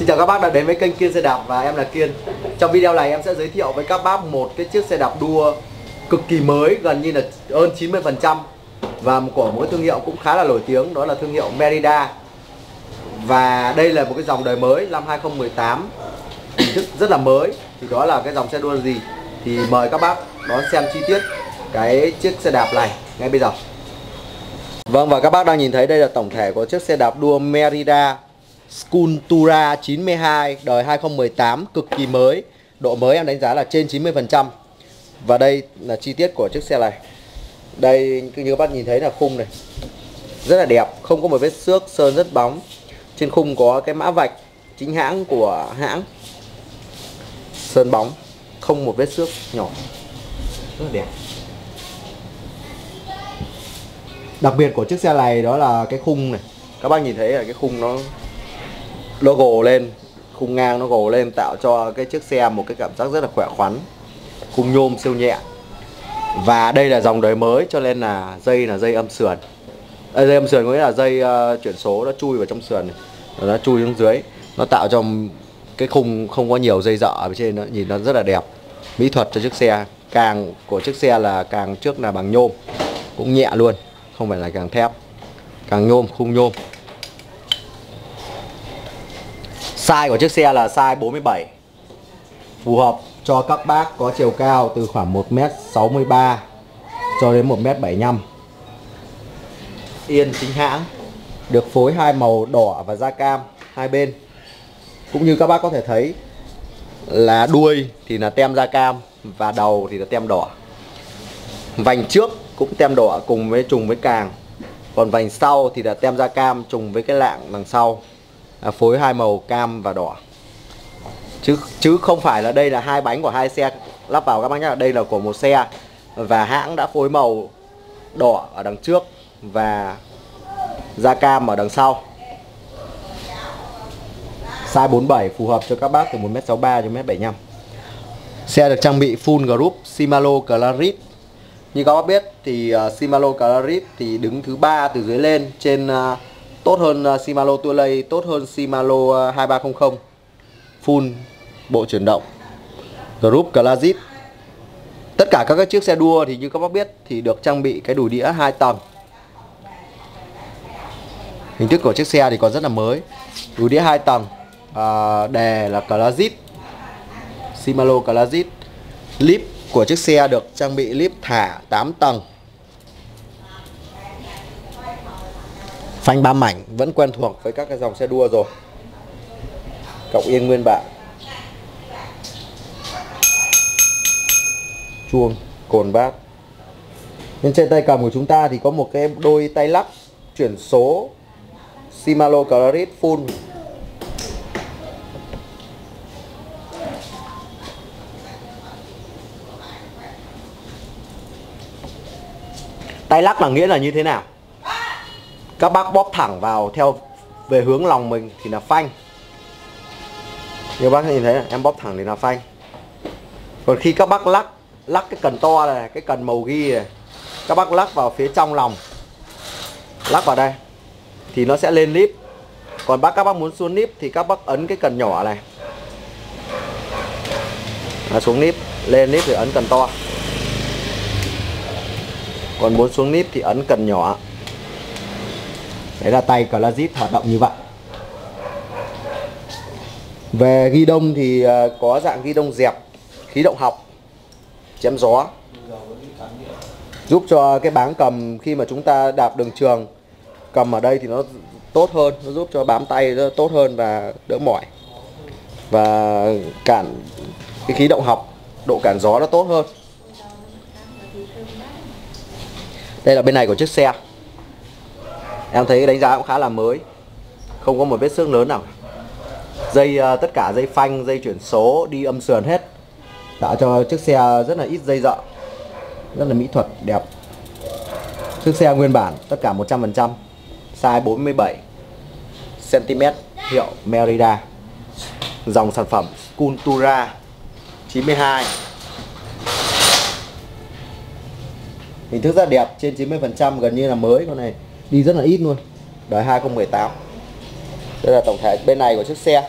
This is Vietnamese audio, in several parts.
Xin chào các bác đã đến với kênh Kiên xe đạp và em là Kiên. Trong video này em sẽ giới thiệu với các bác một cái chiếc xe đạp đua cực kỳ mới, gần như là hơn 90% và của một thương hiệu cũng khá là nổi tiếng đó là thương hiệu Merida. Và đây là một cái dòng đời mới năm 2018 hình thức rất là mới thì đó là cái dòng xe đua gì thì mời các bác đón xem chi tiết cái chiếc xe đạp này ngay bây giờ. Vâng và các bác đang nhìn thấy đây là tổng thể của chiếc xe đạp đua Merida Sculptura 92 đời 2018 cực kỳ mới. Độ mới em đánh giá là trên 90% Và đây là chi tiết của chiếc xe này. Đây như các bác nhìn thấy là khung này. Rất là đẹp, không có một vết xước, sơn rất bóng. Trên khung có cái mã vạch chính hãng của hãng. Sơn bóng, không một vết xước nhỏ. Rất là đẹp. Đặc biệt của chiếc xe này đó là cái khung này. Các bác nhìn thấy là cái khung nó nó gồ lên khung ngang nó gồ lên tạo cho cái chiếc xe một cái cảm giác rất là khỏe khoắn khung nhôm siêu nhẹ. Và đây là dòng đời mới cho nên là dây là dây âm sườn. À, dây âm sườn có nghĩa là dây uh, chuyển số nó chui vào trong sườn này nó chui xuống dưới. Nó tạo cho cái khung không có nhiều dây dợ ở trên nó nhìn nó rất là đẹp. Mỹ thuật cho chiếc xe càng của chiếc xe là càng trước là bằng nhôm cũng nhẹ luôn không phải là càng thép. Càng nhôm khung nhôm. Size của chiếc xe là size 47 Phù hợp cho các bác có chiều cao từ khoảng 1m63 cho đến 1m75 Yên chính hãng, Được phối hai màu đỏ và da cam hai bên. Cũng như các bác có thể thấy là đuôi thì là tem da cam và đầu thì là tem đỏ. Vành trước cũng tem đỏ cùng với trùng với càng, Còn vành sau thì là tem da cam trùng với cái lạng đằng sau à, phối hai màu cam và đỏ. Chứ chứ không phải là đây là hai bánh của hai xe lắp vào các bác nhé đây là của một xe và hãng đã phối màu đỏ ở đằng trước và da cam ở đằng sau. Size 47 phù hợp cho các bác từ 1m63 đến 1m75 xe được trang bị full group Shimano Clarit. Như các bác biết thì uh, Shimano Clarit thì đứng thứ ba từ dưới lên trên uh, À, tốt hơn Shimano Tourlay, tốt hơn Shimano 2300 full bộ chuyển động. Group Classic. Tất cả các chiếc xe đua thì như các bác biết thì được trang bị cái đùi đĩa hai tầng. Hình thức của chiếc xe thì còn rất là mới. Đùi đĩa hai tầng à, đề là Classic. Shimano Classic. Lip của chiếc xe được trang bị lip thả 8 tầng. Phanh ba mảnh, vẫn quen thuộc với các cái dòng xe đua rồi. Cọc yên nguyên bản chuông, cồn bát bên trên tay cầm của chúng ta thì có một cái đôi tay lắc chuyển số Shimano Clarit full. Tay lắc là nghĩa là như thế nào? Các bác bóp thẳng vào theo về hướng lòng mình thì là phanh. Như bác nhìn thấy, em bóp thẳng thì là phanh. Còn khi các bác lắc lắc cái cần to này, cái cần màu ghi này, các bác lắc vào phía trong lòng. Lắc vào đây, thì nó sẽ lên nếp. Còn bác, các bác muốn xuống nếp thì các bác ấn cái cần nhỏ này. Nó xuống nếp, lên nếp thì ấn cần to. Còn muốn xuống nếp thì ấn cần nhỏ đấy là tay Clasit hoạt động như vậy. Về ghi đông thì ờ, có dạng ghi đông dẹp, khí động học, chém gió. Giúp cho cái báng cầm khi mà chúng ta đạp đường trường, cầm ở đây thì nó tốt hơn, nó giúp cho bám tay nó tốt hơn và đỡ mỏi. Và cản, cái khí động học, độ cản gió nó tốt hơn. Đây là bên này của chiếc xe em thấy đánh giá cũng khá là mới. Không có một vết xước lớn nào. Dây ờ, tất cả dây phanh, dây chuyển số đi âm sườn hết. Tạo cho chiếc xe rất là ít dây dợ rất là mỹ thuật, đẹp. Chiếc xe nguyên bản, tất cả 100% size 47 cm hiệu Merida. Dòng sản phẩm Cultura 92 hình thức rất đẹp, trên 90% gần như là mới con này đi rất là ít luôn. Đời 2018 đây là tổng thể bên này của chiếc xe.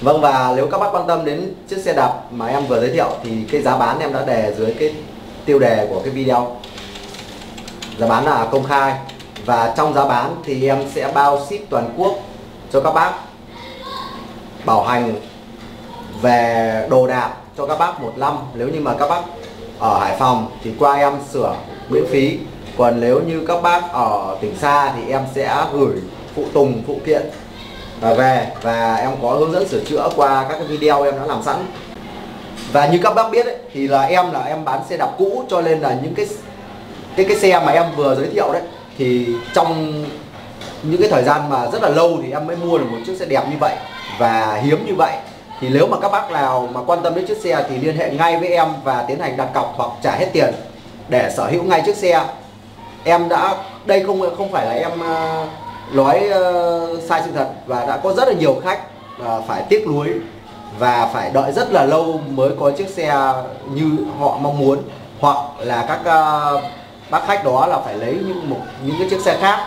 Vâng và nếu các bác quan tâm đến chiếc xe đạp mà em vừa giới thiệu thì cái giá bán em đã đề dưới cái tiêu đề của cái video. Giá bán là công khai và trong giá bán thì em sẽ bao ship toàn quốc cho các bác. Bảo hành về đồ đạc cho các bác một năm. Nếu như mà các bác ở Hải Phòng thì qua em sửa miễn phí. Còn nếu như các bác ở tỉnh xa thì em sẽ gửi phụ tùng phụ kiện và về. Và em có hướng dẫn sửa chữa qua các cái video em đã làm sẵn. Và như các bác biết ấy, thì là em là em bán xe đạp cũ cho nên là những cái cái cái xe mà em vừa giới thiệu đấy thì trong những cái thời gian mà rất là lâu thì em mới mua được một chiếc xe đẹp như vậy và hiếm như vậy. Thì nếu mà các bác nào mà quan tâm đến chiếc xe thì liên hệ ngay với em và tiến hành đặt cọc hoặc trả hết tiền để sở hữu ngay chiếc xe. Em đã đây không không phải là em à, nói uh, sai sự thật và đã có rất là nhiều khách uh, phải tiếc nuối và phải đợi rất là lâu mới có chiếc xe như họ mong muốn. Hoặc là các uh, bác khách đó là phải lấy những một những cái chiếc xe khác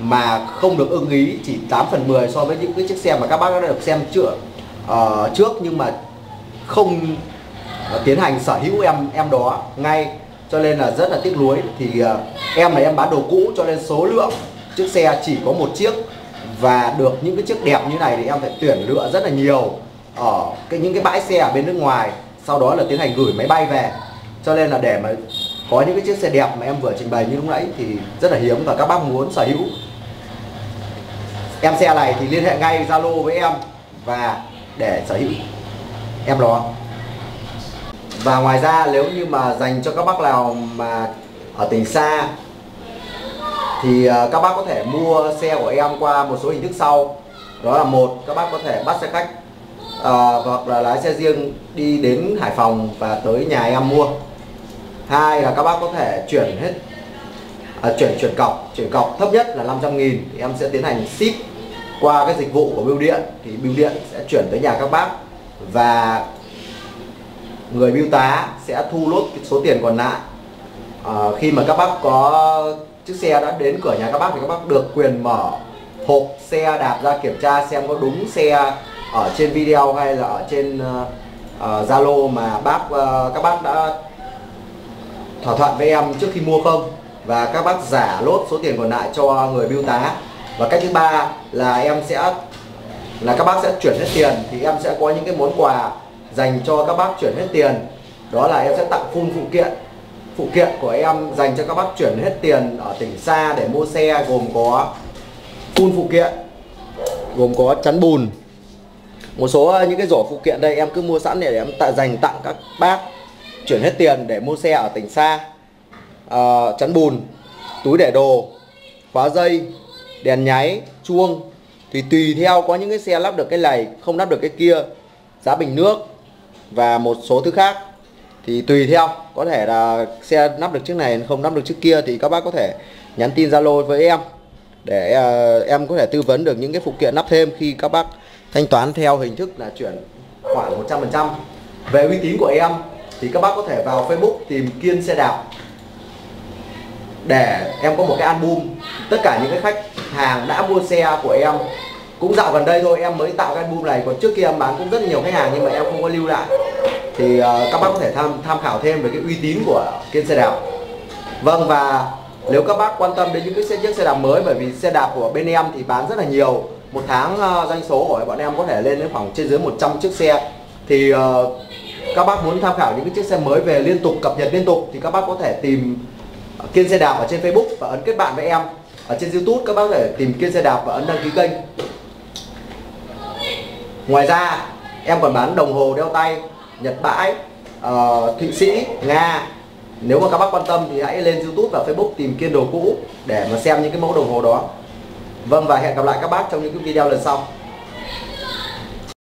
mà không được ưng ý chỉ 8 phần 10 so với những cái chiếc xe mà các bác đã được xem chữa uh, ờ, trước nhưng mà không uh, tiến hành sở hữu em em đó ngay cho nên là rất là tiếc nuối. Thì uh, em là em bán đồ cũ cho nên số lượng chiếc xe chỉ có một chiếc. Và được những cái chiếc đẹp như này thì em phải tuyển lựa rất là nhiều ở cái những cái bãi xe ở bên nước ngoài sau đó là tiến hành gửi máy bay về. Cho nên là để mà có những cái chiếc xe đẹp mà em vừa trình bày như lúc nãy thì rất là hiếm và các bác muốn sở hữu. Em xe này thì liên hệ ngay Zalo với em và để sở hữu. Em đó và ngoài ra nếu như mà dành cho các bác nào mà ở tỉnh xa thì ờ, các bác có thể mua xe của em qua một số hình thức sau. Đó là một các bác có thể bắt xe khách uh, hoặc là lái xe riêng đi đến Hải Phòng và tới nhà em mua hai là các bác có thể chuyển hết à, chuyển chuyển cọc chuyển cọc thấp nhất là 500 nghìn thì em sẽ tiến hành ship qua cái dịch vụ của bưu điện. Thì bưu điện sẽ chuyển tới nhà các bác và người bưu tá sẽ thu lốt số tiền còn lại. À, khi mà các bác có chiếc xe đã đến cửa nhà các bác thì các bác được quyền mở hộp xe đạp ra kiểm tra xem có đúng xe ở trên video hay là ở trên ờ, ờ, Zalo uh, uh, mà bác uh, các bác đã thỏa thuận với em trước khi mua không? Và các bác giả lốt số tiền còn lại cho người bưu tá. Và cách thứ ba là em sẽ, là các bác sẽ chuyển hết tiền thì em sẽ có những cái món quà dành cho các bác chuyển hết tiền. Đó là em sẽ tặng phun phụ kiện. Phụ kiện của em dành cho các bác chuyển hết tiền ở tỉnh xa để mua xe gồm có phun phụ kiện, gồm có chắn bùn. Một số ờ, những cái rổ phụ kiện đây em cứ mua sẵn để em tạ, dành tặng các bác chuyển hết tiền để mua xe ở tỉnh xa. À, chắn bùn túi để đồ khóa dây đèn nháy chuông. Thì tùy theo có những cái xe lắp được cái này không lắp được cái kia giá bình nước và một số thứ khác. Thì tùy theo có thể là xe lắp được chiếc này không lắp được chiếc kia thì các bác có thể nhắn tin zalo với em để uh, em có thể tư vấn được những cái phụ kiện lắp thêm khi các bác thanh toán theo hình thức là chuyển khoảng 100% về uy tín của em thì các bác có thể vào Facebook tìm Kiên xe đạp. Để em có một cái album tất cả những cái khách hàng đã mua xe của em. Cũng dạo gần đây thôi em mới tạo cái album này. Còn trước kia em bán cũng rất nhiều khách hàng nhưng mà em không có lưu lại. Thì uh, các bác có thể tham tham khảo thêm về cái uy tín của Kiên xe đạp. Vâng và nếu các bác quan tâm đến những cái xe chiếc xe đạp mới bởi vì xe đạp của bên em thì bán rất là nhiều. Một tháng uh, doanh số của bọn em có thể lên đến khoảng trên dưới 100 chiếc xe. Thì uh, các bác muốn tham khảo những cái chiếc xe mới về liên tục cập nhật liên tục thì các bác có thể tìm Kiên xe đạp ở trên Facebook và ấn kết bạn với em. Ở trên YouTube các bác có thể tìm Kiên xe đạp và ấn đăng ký kênh. Ngoài ra em còn bán đồng hồ đeo tay Nhật bãi uh, Thụy Sĩ Nga. Nếu mà các bác quan tâm thì hãy lên YouTube và Facebook tìm Kiên đồ cũ để mà xem những cái mẫu đồng hồ đó. Vâng và hẹn gặp lại các bác trong những cái video lần sau.